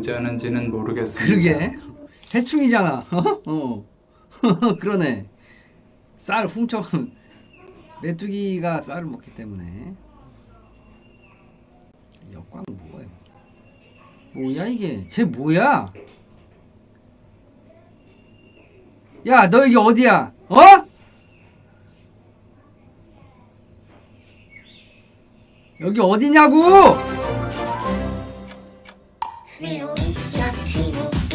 존재하는지는 모르겠습니다. 그러게 해충이잖아. 어? 어. 그러네. 쌀 훔쳐 메뚜기가 쌀을 먹기 때문에 역광 뭐야? 뭐야 이게? 쟤 뭐야? 야, 너 여기 어디야? 어? 여기 어디냐고? jak miło, jak.